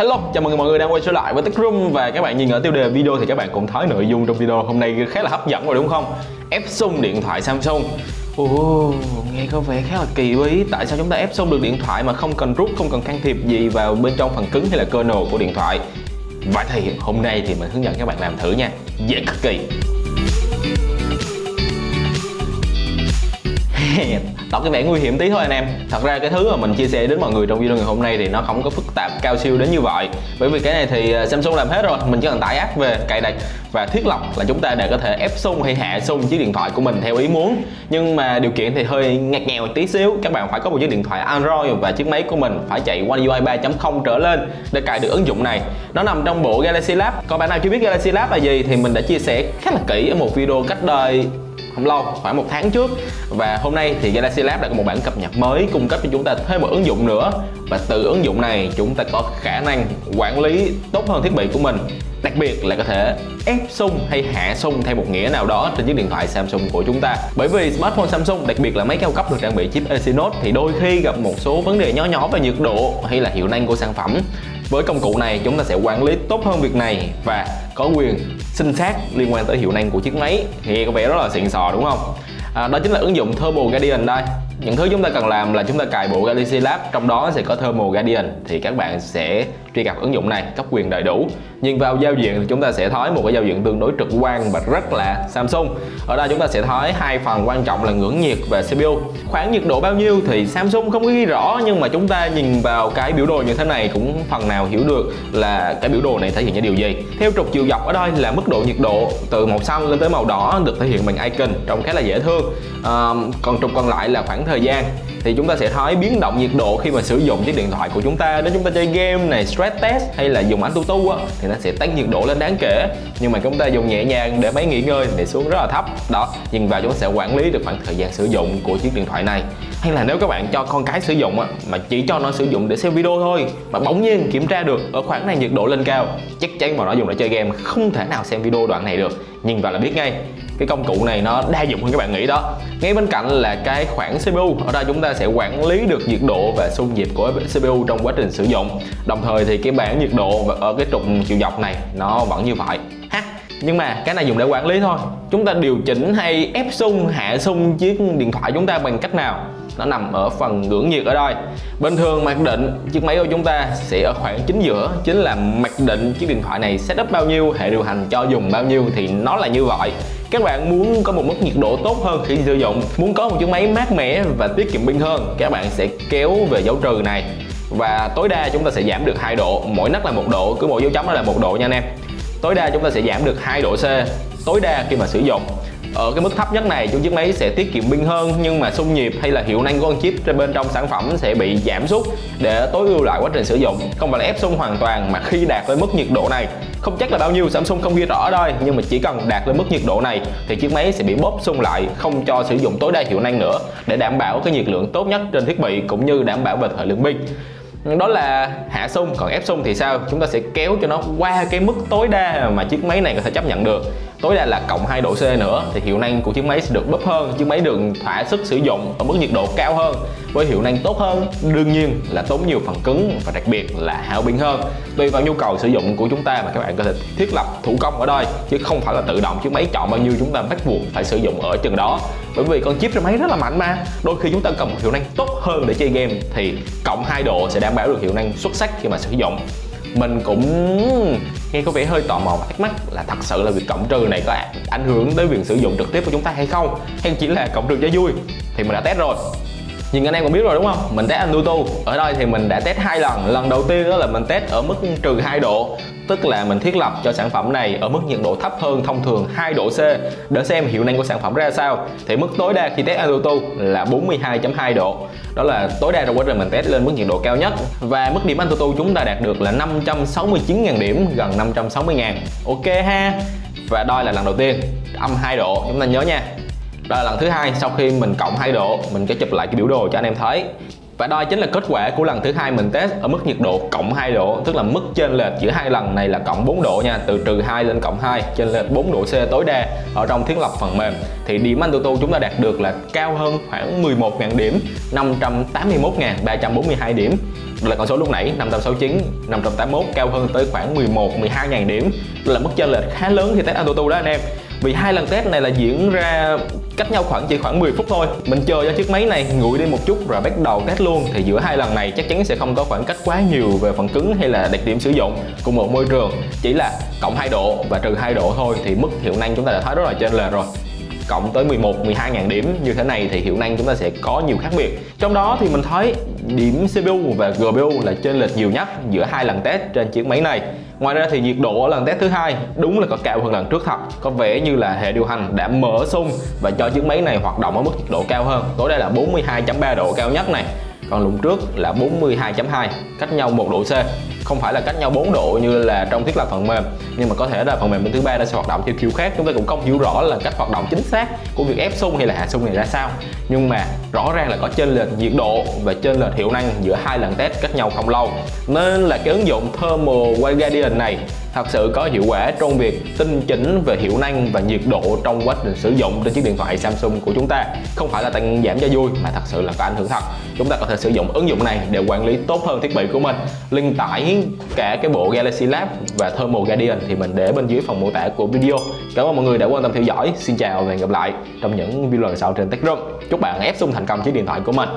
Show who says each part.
Speaker 1: Hello, chào mừng mọi người đang quay trở lại với Tech Room và các bạn nhìn ở tiêu đề video thì các bạn cũng thấy nội dung trong video hôm nay khá là hấp dẫn rồi đúng không? Ép xung điện thoại Samsung. Ồ, nghe có vẻ khá là kỳ bí Tại sao chúng ta ép xung được điện thoại mà không cần rút, không cần can thiệp gì vào bên trong phần cứng hay là kernel của điện thoại Vậy thì hôm nay thì mình hướng dẫn các bạn làm thử nha Dễ cực kỳ tỏ cái vẻ nguy hiểm tí thôi anh em. Thật ra cái thứ mà mình chia sẻ đến mọi người trong video ngày hôm nay thì nó không có phức tạp, cao siêu đến như vậy. Bởi vì cái này thì à, Samsung làm hết rồi. Mình chỉ cần tải app về, cài đặt và thiết lập là chúng ta để có thể ép xung hay hạ xung chiếc điện thoại của mình theo ý muốn. Nhưng mà điều kiện thì hơi ngặt nghèo tí xíu. Các bạn phải có một chiếc điện thoại Android và chiếc máy của mình phải chạy One UI 3.0 trở lên để cài được ứng dụng này. Nó nằm trong bộ Galaxy Lab. Còn bạn nào chưa biết Galaxy Lab là gì thì mình đã chia sẻ khá là kỹ ở một video cách đây không lâu, khoảng một tháng trước. Và hôm nay thì Galaxy Lab đã có một bản cập nhật mới cung cấp cho chúng ta thêm một ứng dụng nữa. Và từ ứng dụng này, chúng ta có khả năng quản lý tốt hơn thiết bị của mình. Đặc biệt là có thể ép xung hay hạ xung theo một nghĩa nào đó trên chiếc điện thoại Samsung của chúng ta. Bởi vì smartphone Samsung, đặc biệt là máy cao cấp được trang bị chip Exynos, thì đôi khi gặp một số vấn đề nhỏ nhỏ về nhiệt độ hay là hiệu năng của sản phẩm với công cụ này chúng ta sẽ quản lý tốt hơn việc này và có quyền sinh xác liên quan tới hiệu năng của chiếc máy. Nghe có vẻ rất là xịn sò đúng không? À, đó chính là ứng dụng Turbo Guardian đây những thứ chúng ta cần làm là chúng ta cài bộ Galaxy Lab trong đó sẽ có Thermal Guardian. Thì các bạn sẽ truy cập ứng dụng này cấp quyền đầy đủ. Nhưng vào giao diện thì chúng ta sẽ thấy một cái giao diện tương đối trực quan và rất là Samsung. Ở đây chúng ta sẽ thấy hai phần quan trọng là ngưỡng nhiệt và CPU khoảng nhiệt độ bao nhiêu thì Samsung không có ghi rõ nhưng mà chúng ta nhìn vào cái biểu đồ như thế này cũng phần nào hiểu được là cái biểu đồ này thể hiện những điều gì. Theo trục chiều dọc ở đây là mức độ nhiệt độ từ màu xanh lên tới màu đỏ được thể hiện bằng icon trông khá là dễ thương. À, còn trục còn lại là khoảng thời gian, thì chúng ta sẽ thấy biến động nhiệt độ khi mà sử dụng chiếc điện thoại của chúng ta. Nếu chúng ta chơi game này, stress test hay là dùng ảnh tu tu á, thì nó sẽ tăng nhiệt độ lên đáng kể. Nhưng mà chúng ta dùng nhẹ nhàng để máy nghỉ ngơi thì xuống rất là thấp. Đó nhìn vào chúng ta sẽ quản lý được khoảng thời gian sử dụng của chiếc điện thoại này. Hay là nếu các bạn cho con cái sử dụng á, mà chỉ cho nó sử dụng để xem video thôi, mà bỗng nhiên kiểm tra được ở khoảng này nhiệt độ lên cao, chắc chắn mà nó dùng để chơi game, không thể nào xem video đoạn này được. Nhìn vào là biết ngay cái công cụ này nó đa dụng hơn các bạn nghĩ đó. Ngay bên cạnh là cái khoảng CPU ở đây chúng ta sẽ quản lý được nhiệt độ và xung nhịp của CPU trong quá trình sử dụng. Đồng thời thì cái bảng nhiệt độ ở cái trục chiều dọc này nó vẫn như vậy. Ha, nhưng mà cái này dùng để quản lý thôi. Chúng ta điều chỉnh hay ép xung, hạ xung chiếc điện thoại chúng ta bằng cách nào? Nó nằm ở phần ngưỡng nhiệt ở đây. Bình thường mặc định chiếc máy của chúng ta sẽ ở khoảng chính giữa, chính là mặc định chiếc điện thoại này setup bao nhiêu, hệ điều hành cho dùng bao nhiêu thì nó là như vậy các bạn muốn có một mức nhiệt độ tốt hơn khi sử dụng, muốn có một chiếc máy mát mẻ và tiết kiệm pin hơn, các bạn sẽ kéo về dấu trừ này. Và tối đa chúng ta sẽ giảm được hai độ, mỗi nấc là một độ, cứ mỗi dấu chấm đó là một độ nha anh em. Tối đa chúng ta sẽ giảm được 2 độ C, tối đa khi mà sử dụng ở cái mức thấp nhất này chủ chiếc máy sẽ tiết kiệm pin hơn, nhưng mà xung nhịp hay là hiệu năng của con chip trên bên trong sản phẩm sẽ bị giảm sút để tối ưu lại quá trình sử dụng. Không phải là ép xung hoàn toàn mà khi đạt tới mức nhiệt độ này, không chắc là bao nhiêu Samsung không ghi rõ ở đây nhưng mà chỉ cần đạt lên mức nhiệt độ này thì chiếc máy sẽ bị bóp xung lại, không cho sử dụng tối đa hiệu năng nữa để đảm bảo cái nhiệt lượng tốt nhất trên thiết bị cũng như đảm bảo về thời lượng pin. Đó là hạ xung còn ép xung thì sao? Chúng ta sẽ kéo cho nó qua cái mức tối đa mà chiếc máy này có thể chấp nhận được tối đa là cộng 2 độ C nữa, thì hiệu năng của chiếc máy sẽ được bấp hơn, chiếc máy được thỏa sức sử dụng ở mức nhiệt độ cao hơn. Với hiệu năng tốt hơn, đương nhiên là tốn nhiều phần cứng và đặc biệt là hao pin hơn. Tùy vào nhu cầu sử dụng của chúng ta mà các bạn có thể thiết lập thủ công ở đây, chứ không phải là tự động chiếc máy chọn bao nhiêu chúng ta bắt buộc phải sử dụng ở chừng đó. Bởi vì con chip trên máy rất là mạnh mà, đôi khi chúng ta cần một hiệu năng tốt hơn để chơi game, thì cộng 2 độ sẽ đảm bảo được hiệu năng xuất sắc khi mà sử dụng mình cũng nghe có vẻ hơi tò mò và thắc mắc là thật sự là việc cộng trừ này có ảnh hưởng tới việc sử dụng trực tiếp của chúng ta hay không? Hay chỉ là cộng trừ cho vui? Thì mình đã test rồi nhưng anh em cũng biết rồi, đúng không? Mình test Antutu ở đây thì mình đã test hai lần. Lần đầu tiên đó là mình test ở mức trừ 2 độ. Tức là mình thiết lập cho sản phẩm này ở mức nhiệt độ thấp hơn thông thường 2 độ C. Để xem hiệu năng của sản phẩm ra sao. Thì mức tối đa khi test Antutu là 42.2 độ. Đó là tối đa trong quá trình mình test lên mức nhiệt độ cao nhất. Và mức điểm Antutu chúng ta đạt được là 569.000 điểm, gần 560.000 ok ha. Và đây là lần đầu tiên. Âm 2 độ. Chúng ta nhớ nha đó là lần thứ hai sau khi mình cộng hai độ mình sẽ chụp lại cái biểu đồ cho anh em thấy. Và đây chính là kết quả của lần thứ hai mình test ở mức nhiệt độ cộng 2 độ tức là mức trên lệch giữa hai lần này là cộng 4 độ nha từ trừ 2 lên cộng 2 trên lệch 4 độ C tối đa ở trong thiết lập phần mềm. Thì điểm AnTuTu chúng ta đạt được là cao hơn khoảng 11.000 điểm 581.342 điểm. Là con số lúc nãy 569 581 cao hơn tới khoảng 11, 12.000 điểm. Là mức chênh lệch khá lớn khi test AnTuTu đó anh em vì hai lần test này là diễn ra cách nhau khoảng chỉ khoảng 10 phút thôi. Mình chờ cho chiếc máy này nguội đi một chút rồi bắt đầu test luôn. Thì giữa hai lần này chắc chắn sẽ không có khoảng cách quá nhiều về phần cứng hay là đặc điểm sử dụng cùng một môi trường. Chỉ là cộng 2 độ và trừ 2 độ thôi thì mức hiệu năng chúng ta đã thấy rất là trên lệch rồi cộng tới 11 12 ngàn điểm như thế này thì hiệu năng chúng ta sẽ có nhiều khác biệt. Trong đó thì mình thấy điểm CPU và GPU là trên lệch nhiều nhất giữa hai lần test trên chiếc máy này. Ngoài ra thì nhiệt độ ở lần test thứ hai đúng là có cao hơn lần trước thật, có vẻ như là hệ điều hành đã mở sung và cho chiếc máy này hoạt động ở mức nhiệt độ cao hơn. Tối đa là 42.3 độ cao nhất này còn lần trước là 42.2 cách nhau 1 độ C. Không phải là cách nhau 4 độ như là trong thiết lập phần mềm, nhưng mà có thể là phần mềm bên thứ ba đã sẽ hoạt động theo kiểu khác. Chúng ta cũng không hiểu rõ là cách hoạt động chính xác của việc ép sung hay là hạ sung này ra sao. Nhưng mà rõ ràng là có chênh lệch nhiệt độ và chênh lệch hiệu năng giữa hai lần test cách nhau không lâu. Nên là cái ứng dụng Thermal Guardian này thật sự có hiệu quả trong việc tinh chỉnh về hiệu năng và nhiệt độ trong quá trình sử dụng trên chiếc điện thoại Samsung của chúng ta. Không phải là tăng giảm cho vui, mà thật sự là có ảnh hưởng thật. Chúng ta có thể sử dụng ứng dụng này để quản lý tốt hơn thiết bị của mình link tải cả cái bộ Galaxy Lab và Thermal Guardian thì mình để bên dưới phần mô tả của video. Cảm ơn mọi người đã quan tâm theo dõi. Xin chào và hẹn gặp lại trong những video lần sau trên Tech Room. Chúc bạn ép xung thành công chiếc điện thoại của mình.